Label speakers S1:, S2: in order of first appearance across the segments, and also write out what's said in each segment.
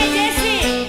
S1: Jesse.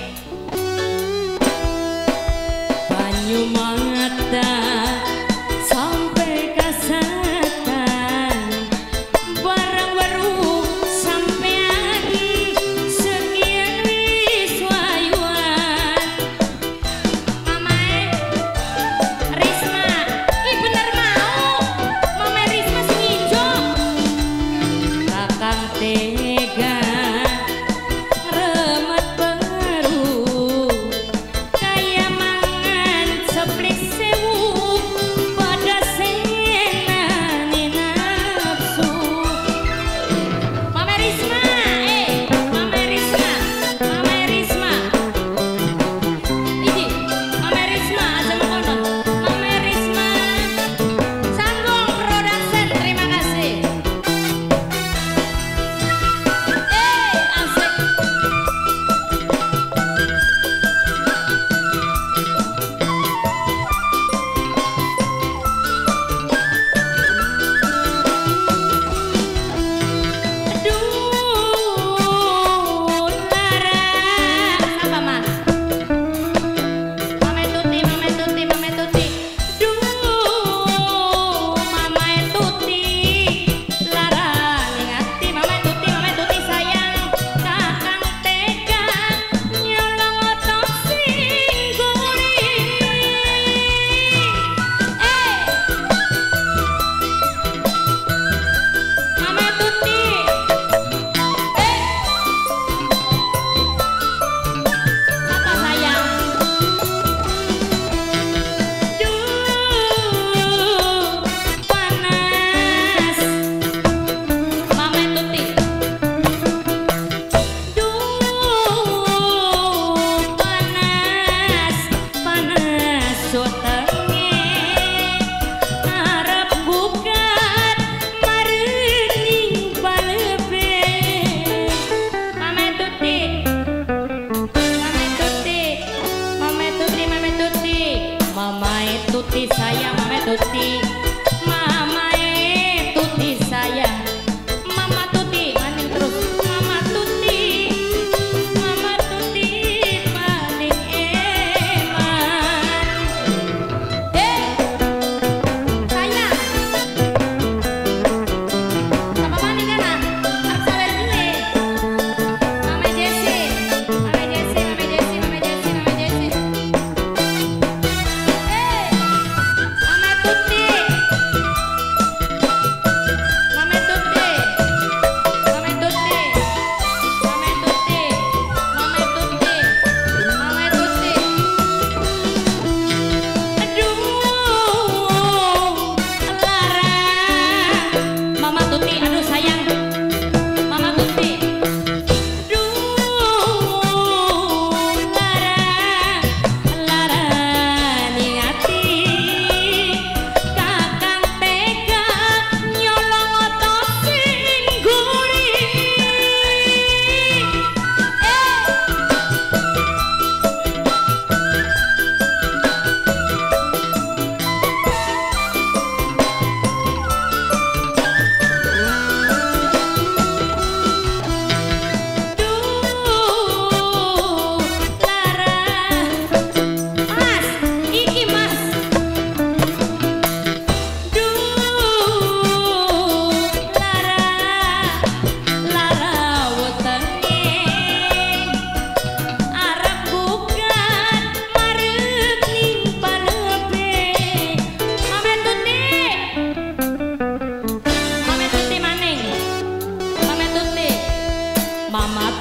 S1: tuti sayang metuti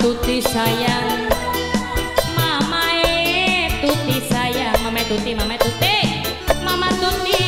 S1: tuti sayang. Mama e tuti sayang mama tuti mama tuti. Mama tuti